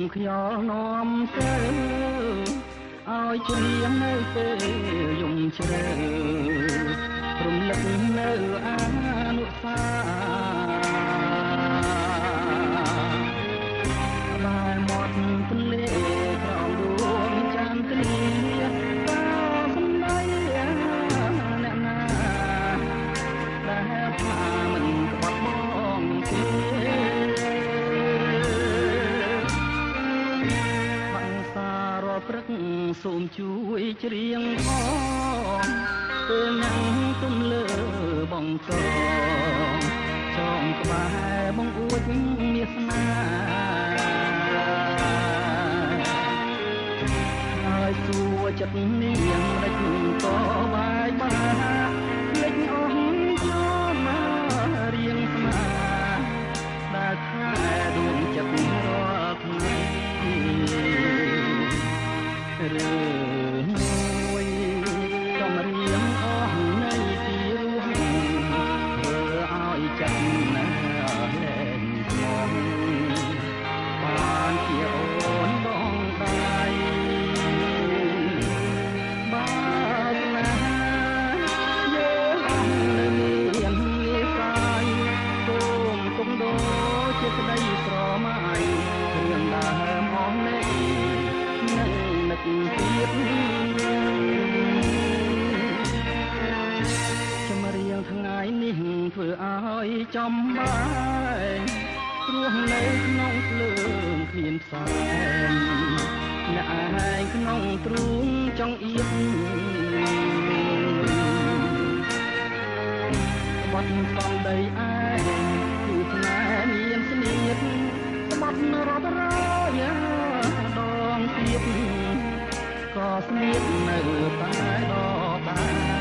មខ្យល់នាំទៅឲ្យច្រៀងនៅពេលយំជ្រៅរំលឹកនៅអានុស្សាបានមាត់ទន្លេ ព្រឹកសូមជួយច្រៀងផងពេលញ៉ាំទុំលើបងកងចងក្បែរបងអួចមាសនាហើយសួរចិត្តនាងរេចក៏បាយបាភ្រឿ យចំបាយរស់នៅក្នុងភ្លើងគ្មានផ្សែងអ្នកឯងក្នុងទ្រូងចង់អៀតក្បត់សំដីឯងគឺស្នេហ៍មានស្នៀតក្បត់រត់រយ៉ាដងទៀតក៏ស្នៀតនៅតែដដែល